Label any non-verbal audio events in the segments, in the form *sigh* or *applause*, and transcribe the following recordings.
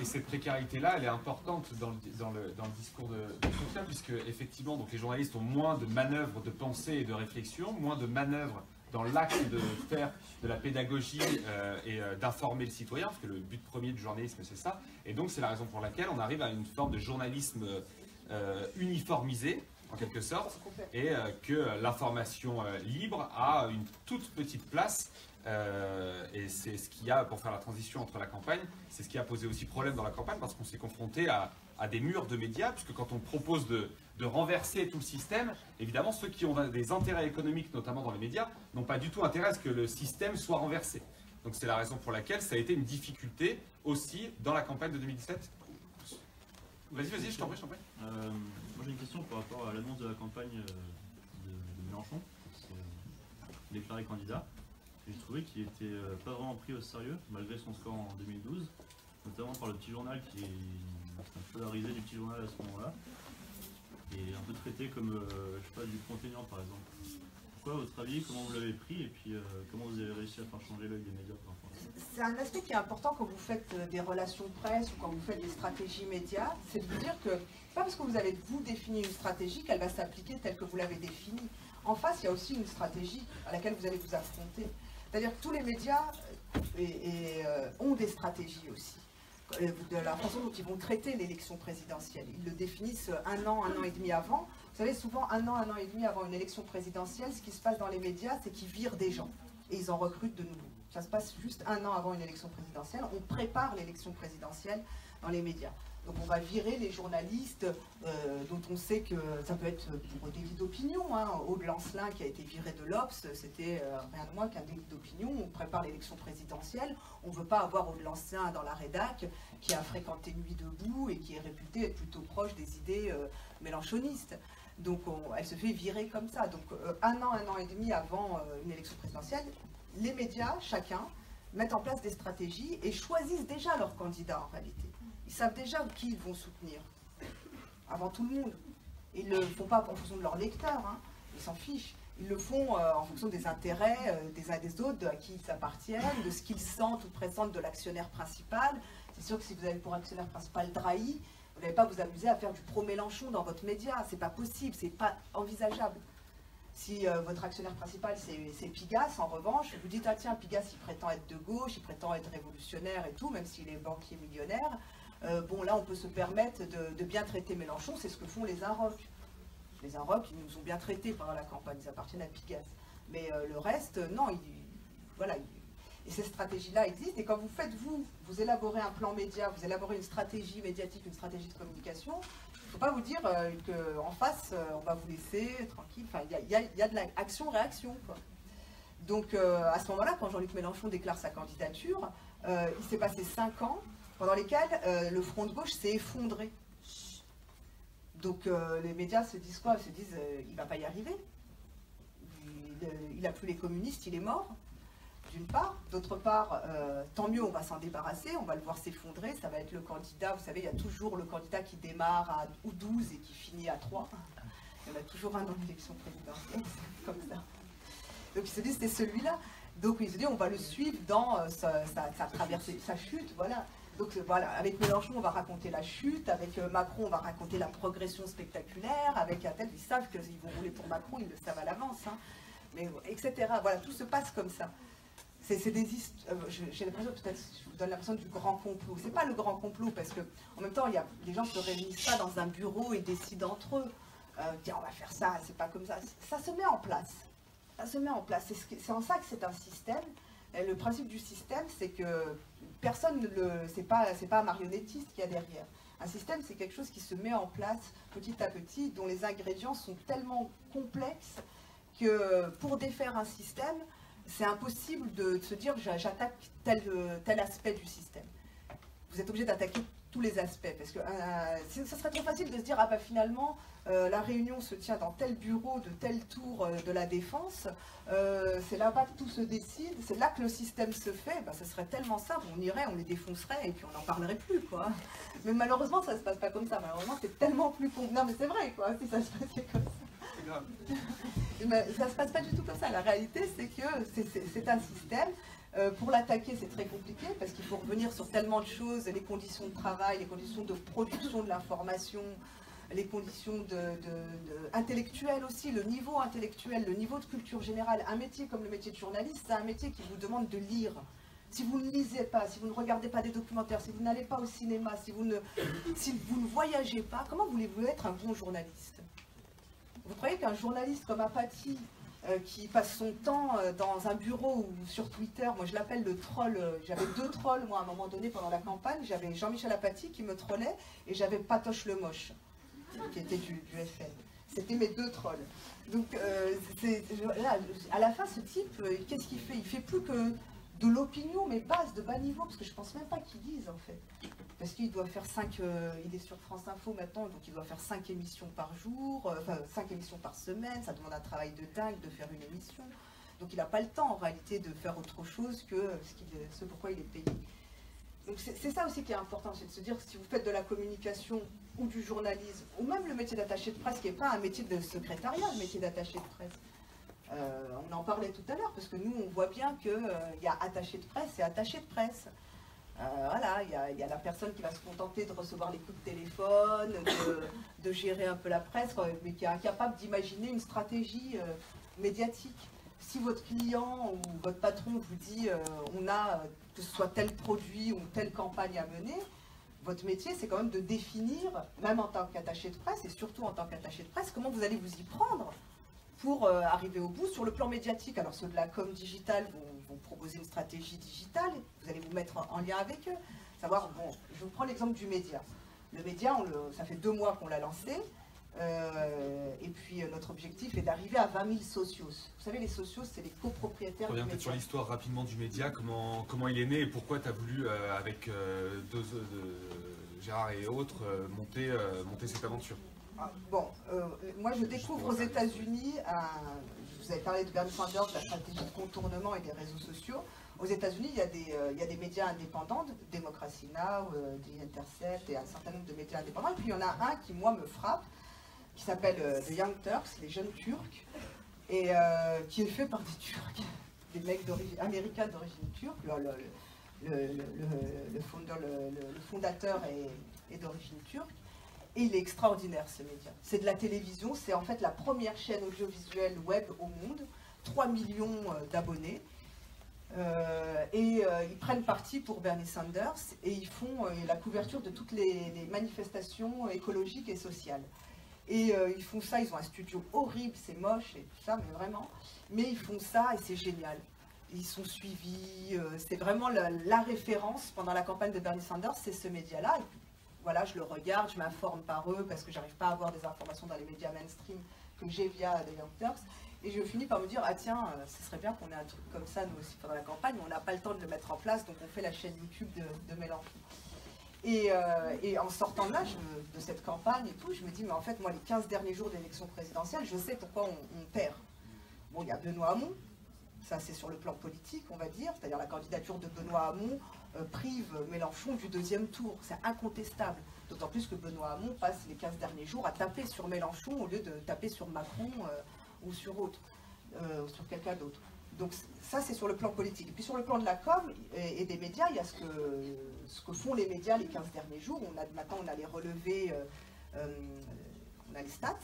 Et cette précarité-là, elle est importante dans le, discours de, de puisque effectivement, donc les journalistes ont moins de manœuvres de pensée et de réflexion, moins de manœuvres dans l'acte de faire de la pédagogie euh, et euh, d'informer le citoyen, parce que le but premier du journalisme, c'est ça. Et donc, c'est la raison pour laquelle on arrive à une forme de journalisme euh, uniformisé, en quelque sorte, et que l'information libre a une toute petite place et c'est ce qui a, pour faire la transition entre la campagne, c'est ce qui a posé aussi problème dans la campagne parce qu'on s'est confronté à, des murs de médias, puisque quand on propose de, renverser tout le système, évidemment, ceux qui ont des intérêts économiques, notamment dans les médias, n'ont pas du tout intérêt à ce que le système soit renversé. Donc c'est la raison pour laquelle ça a été une difficulté aussi dans la campagne de 2017. Vas-y, vas-y, je t'en prie, je t'en prie. Euh, moi j'ai une question par rapport à l'annonce de la campagne euh, de, Mélenchon, déclaré candidat. J'ai trouvé qu'il était euh, pas vraiment pris au sérieux, malgré son score en 2012, notamment par le petit journal qui est un polarisé du petit journal à ce moment-là, et un peu traité comme, euh, je sais pas, du contenant par exemple. Pourquoi, à votre avis, comment vous l'avez pris et puis euh, comment vous avez réussi à faire changer l'œil des médias par rapport C'est un aspect qui est important quand vous faites des relations presse ou quand vous faites des stratégies médias, c'est de vous dire que pas parce que vous avez vous défini une stratégie qu'elle va s'appliquer telle que vous l'avez définie. En face, il y a aussi une stratégie à laquelle vous allez vous affronter. C'est-à-dire que tous les médias euh, euh, ont des stratégies aussi, euh, de la façon dont ils vont traiter l'élection présidentielle. Ils le définissent un an, un an et demi avant. Vous savez, souvent un an, un an et demi avant une élection présidentielle, ce qui se passe dans les médias, c'est qu'ils virent des gens et ils en recrutent de nouveau. Ça se passe juste un an avant une élection présidentielle. On prépare l'élection présidentielle dans les médias. Donc on va virer les journalistes euh, dont on sait que ça peut être pour délit d'opinion. Hein. Aude Lancelin qui a été viré de l'Obs, c'était euh, rien de moins qu'un délit d'opinion. On prépare l'élection présidentielle. On ne veut pas avoir Aude Lancelin dans la rédac qui a fréquenté Nuit debout et qui est réputé être plutôt proche des idées euh, mélanchonistes. Donc elle se fait virer comme ça. Donc un an, un an et demi avant une élection présidentielle, les médias, chacun, mettent en place des stratégies et choisissent déjà leurs candidats en réalité. Ils savent déjà qui ils vont soutenir, avant tout le monde. Ils ne le font pas en fonction de leurs lecteurs, hein. ils s'en fichent. Ils le font euh, en fonction des intérêts euh, des uns des autres, à qui ils appartiennent, de ce qu'ils sentent ou pressentent de l'actionnaire principal. C'est sûr que si vous avez pour actionnaire principal Drahi, vous n'allez pas vous amuser à faire du pro-Mélenchon dans votre média. C'est pas possible, c'est pas envisageable. Si euh, votre actionnaire principal c'est Pigas, en revanche, vous dites ah tiens Pigas il prétend être de gauche, il prétend être révolutionnaire et tout, même s'il est banquier millionnaire, euh, bon, là, on peut se permettre de, bien traiter Mélenchon, c'est ce que font les Inrocks. Les Inrocks, ils nous ont bien traités pendant la campagne, ils appartiennent à Pigas. Mais euh, le reste, non, voilà. et ces stratégies-là existent. Et quand vous faites, vous, vous élaborez un plan média, vous élaborez une stratégie médiatique, une stratégie de communication, il ne faut pas vous dire euh, qu'en face, on va vous laisser tranquille. Enfin, il y a, de l'action-réaction. Donc, à ce moment-là, quand Jean-Luc Mélenchon déclare sa candidature, il s'est passé cinq ans pendant lesquels euh, le front de gauche s'est effondré. Donc euh, les médias se disent quoi? Ils se disent euh, il ne va pas y arriver. Il n'a plus les communistes, il est mort, d'une part. D'autre part, tant mieux, on va s'en débarrasser, on va le voir s'effondrer. Ça va être le candidat, vous savez, il y a toujours le candidat qui démarre à ou 12 et qui finit à 3. Il y en a toujours un dans l'élection présidentielle, *laughs* comme ça. Donc ils se disent c'est celui-là. Donc ils se disent on va le suivre dans sa, sa traversée, sa chute, voilà. Donc euh, voilà, avec Mélenchon, on va raconter la chute, avec euh, Macron, on va raconter la progression spectaculaire, avec Attel, ils savent qu'ils vont rouler pour Macron, ils le savent à l'avance, hein. mais etc. Voilà, tout se passe comme ça. C'est des euh, j'ai l'impression, peut-être, je vous donne l'impression du grand complot. C'est pas le grand complot, parce que en même temps, il y a, les gens se réunissent pas dans un bureau et décident entre eux. tiens, on va faire ça, c'est pas comme ça. Ça se met en place. Ça se met en place. C'est en ça que c'est un système. Et le principe du système, c'est que personne ne le. C'est pas, pas un marionnettiste qu'il y a derrière. Un système, c'est quelque chose qui se met en place petit à petit, dont les ingrédients sont tellement complexes que pour défaire un système, c'est impossible de, se dire j'attaque tel, tel aspect du système. Vous êtes obligé d'attaquer tous les aspects. Parce que euh, ça serait trop facile de se dire, ah bah finalement, euh, la réunion se tient dans tel bureau de tel tour euh, de la défense, c'est là-bas que tout se décide, c'est là que le système se fait, bah, ce serait tellement simple, on irait, on les défoncerait et puis on n'en parlerait plus, quoi. Mais malheureusement, ça se passe pas comme ça, malheureusement, c'est tellement plus con. Non, mais c'est vrai, quoi, si ça se passait comme ça. Mais ça se passe pas du tout comme ça. La réalité, c'est que c'est un système Euh, pour l'attaquer, c'est très compliqué parce qu'il faut revenir sur tellement de choses, les conditions de travail, les conditions de production de l'information, les conditions intellectuelles aussi, le niveau intellectuel, le niveau de culture générale. Un métier comme le métier de journaliste, c'est un métier qui vous demande de lire. Si vous ne lisez pas, si vous ne regardez pas des documentaires, si vous n'allez pas au cinéma, si vous ne, si vous ne voyagez pas, comment voulez-vous être un bon journaliste? Vous croyez qu'un journaliste comme Apathy, euh, qui passe son temps euh, dans un bureau ou sur Twitter. Moi, je l'appelle le troll. Euh, j'avais deux trolls, moi, à un moment donné, pendant la campagne. J'avais Jean-Michel Apathy qui me trollait et j'avais Patoche le Moche, qui était du, FN. C'était mes deux trolls. Donc, là, à la fin, ce type, qu'est-ce qu'il fait? Il fait plus que de l'opinion, mais basse, de bas niveau, parce que je pense même pas qu'il dise, en fait parce qu'il doit faire 5, euh, il est sur France Info maintenant, donc il doit faire 5 émissions par jour, euh, enfin 5 émissions par semaine, ça demande un travail de dingue de faire une émission. Donc il n'a pas le temps en réalité de faire autre chose que ce, ce pourquoi il est payé. Donc c'est ça aussi qui est important, c'est de se dire que si vous faites de la communication ou du journalisme, ou même le métier d'attaché de presse, qui n'est pas un métier de secrétariat, le métier d'attaché de presse. Euh, on en parlait tout à l'heure, parce que nous, on voit bien qu'il y a attaché de presse et attaché de presse. Euh, voilà, il y, a la personne qui va se contenter de recevoir les coups de téléphone, de, gérer un peu la presse, mais qui est incapable d'imaginer une stratégie euh, médiatique. Si votre client ou votre patron vous dit euh, on a que ce soit tel produit ou telle campagne à mener, votre métier c'est quand même de définir, même en tant qu'attaché de presse et surtout en tant qu'attaché de presse, comment vous allez vous y prendre pour arriver au bout sur le plan médiatique. Alors ceux de la com digitale vont proposer une stratégie digitale, vous allez vous mettre en, lien avec eux. Savoir, bon, je vous prends l'exemple du média. Le média, ça fait deux mois qu'on l'a lancé, euh, et puis euh, notre objectif est d'arriver à 20 000 socios. Vous savez, les socios, c'est les copropriétaires du peut-être sur l'histoire rapidement du média, comment, comment il est né et pourquoi tu as voulu, euh, avec deux, Gérard et autres, monter, monter cette aventure? Ah, bon, moi je découvre aux États-Unis vous avez parlé de Bernie Sanders, de la stratégie de contournement et des réseaux sociaux. Aux États-Unis, il, euh, il, y a des médias indépendants, Democracy Now, euh, The Intercept et un certain nombre de médias indépendants. Et puis il y en a un qui, moi, me frappe, qui s'appelle euh, The Young Turks, les jeunes Turcs, et qui est fait par des Turcs, des mecs américains d'origine turque. Le, fondateur est d'origine turque. Et il est extraordinaire ce média. C'est de la télévision, c'est en fait la première chaîne audiovisuelle web au monde, 3 millions euh, d'abonnés. Euh, et euh, ils prennent parti pour Bernie Sanders et ils font la couverture de toutes les, manifestations écologiques et sociales. Et ils font ça, ils ont un studio horrible, c'est moche et tout ça, mais vraiment. Mais ils font ça et c'est génial. Ils sont suivis, c'est vraiment la, la, référence pendant la campagne de Bernie Sanders, c'est ce média-là voilà, je le regarde, je m'informe par eux parce que j'arrive pas à avoir des informations dans les médias mainstream que j'ai via The Young Et je finis par me dire, ah tiens, euh, ce serait bien qu'on ait un truc comme ça nous aussi pendant la campagne, on n'a pas le temps de le mettre en place, donc on fait la chaîne YouTube de, Mélenchon. Euh, et, en sortant de là, de cette campagne et tout, je me dis, mais en fait, moi, les 15 derniers jours d'élection présidentielle, je sais pourquoi on, perd. Bon, il y a Benoît Hamon, ça c'est sur le plan politique, on va dire, c'est-à-dire la candidature de Benoît Hamon euh, prive Mélenchon du deuxième tour. C'est incontestable. D'autant plus que Benoît Hamon passe les 15 derniers jours à taper sur Mélenchon au lieu de taper sur Macron euh, ou sur autre, euh, sur quelqu'un d'autre. Donc ça, c'est sur le plan politique. Et puis sur le plan de la com et, des médias, il y a ce que, ce que font les médias les 15 derniers jours. On a, maintenant, on a les relevés, on a les stats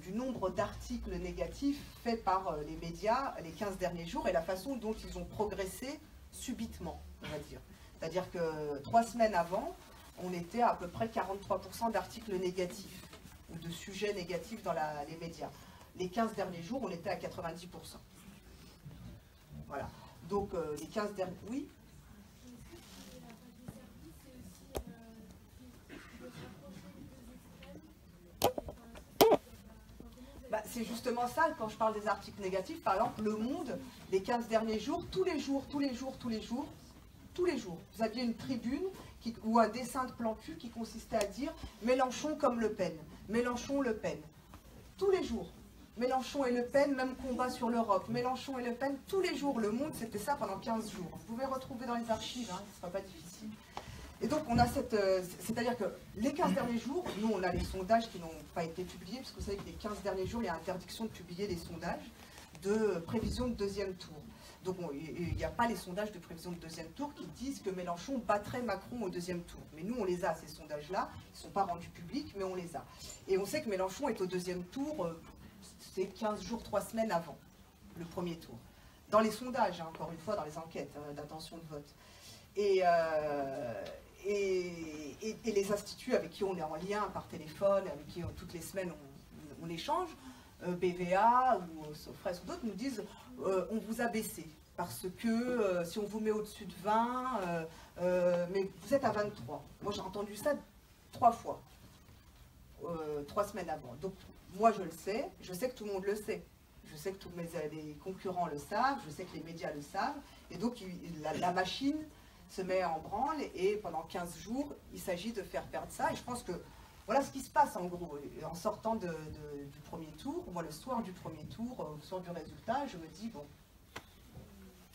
du nombre d'articles négatifs faits par les médias les 15 derniers jours et la façon dont ils ont progressé subitement, on va dire. C'est-à-dire que trois semaines avant, on était à, peu près 43% d'articles négatifs ou de sujets négatifs dans les médias. Les 15 derniers jours, on était à 90%. Voilà. Donc euh, les 15 derniers... Oui bah, c'est justement ça, quand je parle des articles négatifs, par exemple, Le Monde, les 15 derniers jours, tous les jours, tous les jours, tous les jours, tous les jours, vous aviez une tribune ou un dessin de plan cul qui consistait à dire Mélenchon comme Le Pen, Mélenchon Le Pen. Tous les jours. Mélenchon et Le Pen, même combat sur l'Europe. Mélenchon et Le Pen, tous les jours. Le Monde, c'était ça pendant 15 jours. Vous pouvez retrouver dans les archives, hein, ce ne sera pas difficile. Et donc, on a cette. Euh, c'est-à-dire que les 15 derniers jours, nous, on a les sondages qui n'ont pas été publiés, parce que vous savez que les 15 derniers jours, il y a interdiction de publier les sondages de prévision de deuxième tour. Donc il n'y a pas les sondages de prévision de deuxième tour qui disent que Mélenchon battrait Macron au deuxième tour. Mais nous, on les a, ces sondages-là. Ils ne sont pas rendus publics, mais on les a. Et on sait que Mélenchon est au deuxième tour, euh, c'est 15 jours, 3 semaines avant le premier tour. Dans les sondages, hein, encore une fois, dans les enquêtes euh, d'intention de vote. Et, euh, et, les instituts avec qui on est en lien par téléphone, avec qui toutes les semaines on, échange, BVA ou Sofres ou d'autres, nous disent on vous a baissé parce que euh, si on vous met au-dessus de 20, euh, euh, mais vous êtes à 23. Moi j'ai entendu ça trois fois, trois semaines avant. Donc moi je le sais, je sais que tout le monde le sait. Je sais que tous mes concurrents le savent, je sais que les médias le savent. Et donc la, machine se met en branle et pendant 15 jours, il s'agit de faire perdre ça. Et je pense que voilà ce qui se passe en gros. En sortant du premier tour, moi le soir du premier tour, au soir du résultat, je me dis, bon,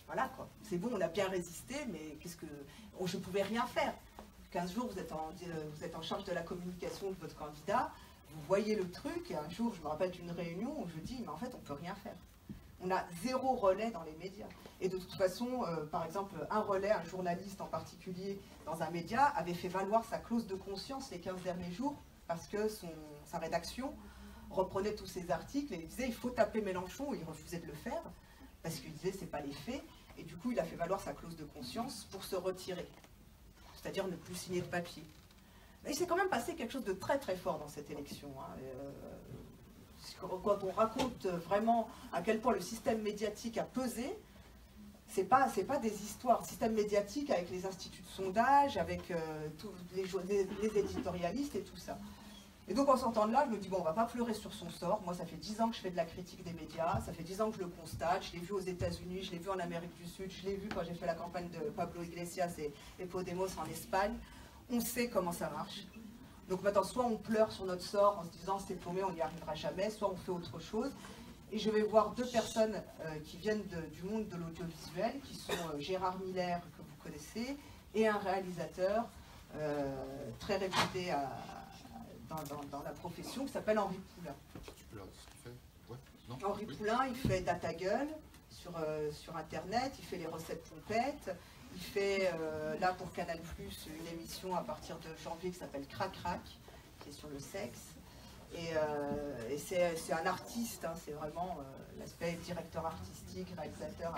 voilà quoi. C'est bon, on a bien résisté, mais qu'est-ce que. Je ne pouvais rien faire. 15 jours, vous êtes, en, vous êtes en charge de la communication de votre candidat, vous voyez le truc, et un jour, je me rappelle d'une réunion où je dis, mais en fait, on ne peut rien faire. On a zéro relais dans les médias. Et de toute façon, euh, par exemple, un relais, un journaliste en particulier dans un média, avait fait valoir sa clause de conscience les 15 derniers jours parce que son, sa rédaction reprenait tous ses articles et il disait il faut taper Mélenchon, il refusait de le faire parce qu'il disait c'est pas les faits. Et du coup, il a fait valoir sa clause de conscience pour se retirer, c'est-à-dire ne plus signer de papier. Il s'est quand même passé quelque chose de très très fort dans cette élection. Hein. Euh, quand on raconte vraiment à quel point le système médiatique a pesé, c'est pas pas des histoires. Le système médiatique avec les instituts de sondage, avec euh, les, éditorialistes et tout ça. Et donc en sortant de là, je me dis, bon, on va pas pleurer sur son sort. Moi, ça fait dix ans que je fais de la critique des médias, ça fait dix ans que je le constate. Je l'ai vu aux États-Unis, je l'ai vu en Amérique du Sud, je l'ai vu quand j'ai fait la campagne de Pablo Iglesias et Podemos en Espagne. On sait comment ça marche. Donc maintenant, soit on pleure sur notre sort en se disant c'est paumé, on n'y arrivera jamais, soit on fait autre chose. Et je vais voir deux personnes euh, qui viennent du monde de l'audiovisuel, qui sont euh, Gérard Miller, que vous connaissez, et un réalisateur euh, très réputé à, dans, la profession qui s'appelle Henri Poulain. Henri Poulain, il fait Data Gueule sur, sur Internet, il fait les recettes pompettes, il fait euh, là pour Canal Plus une émission à partir de janvier qui s'appelle Crac Crac, qui est sur le sexe. Et, euh, c'est un artiste, hein, c'est vraiment l'aspect directeur artistique, réalisateur.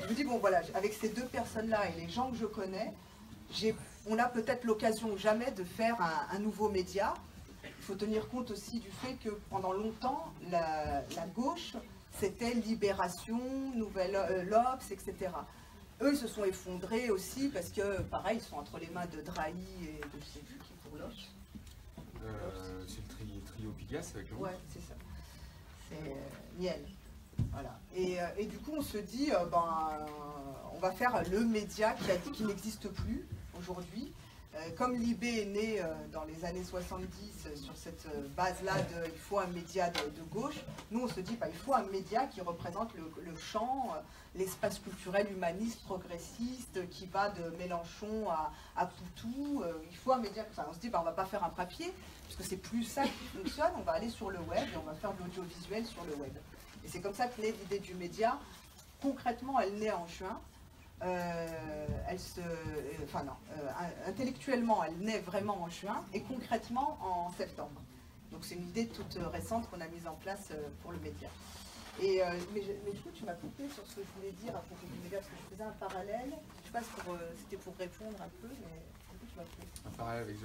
Je me dis, bon voilà, avec ces deux personnes-là et les gens que je connais, on a peut-être l'occasion jamais de faire un nouveau média il faut tenir compte aussi du fait que pendant longtemps, la, gauche, c'était Libération, Nouvelle euh, L'Obs, etc. Eux, ils se sont effondrés aussi parce que, pareil, ils sont entre les mains de Drahi et de je sais plus qui pour. Euh, c'est le trio Pigas avec le Ouais, c'est ça. C'est euh, Niel. Voilà. Et, et, du coup, on se dit, ben, on va faire le média qui, qui n'existe plus aujourd'hui, euh, comme Libé est né euh, dans les années 70 euh, sur cette base-là de il faut un média de, gauche, nous on se dit bah, il faut un média qui représente le, champ, l'espace culturel humaniste, progressiste, qui va de Mélenchon à, Poutou. il faut un média. On se dit bah, on va pas faire un papier, puisque c'est plus ça qui fonctionne, on va aller sur le web et on va faire de l'audiovisuel sur le web. Et c'est comme ça que l'idée du média. Concrètement, elle naît en juin. Euh, elle se, euh, enfin non, euh, intellectuellement, elle naît vraiment en juin et concrètement en septembre. Donc c'est une idée toute récente qu'on a mise en place pour le média. Et, mais, du coup, tu m'as coupé sur ce que je voulais dire à propos du média, parce que je faisais un parallèle. Je sais pas si c'était pour répondre un peu, mais du coup, tu m'as coupé. Un parallèle avec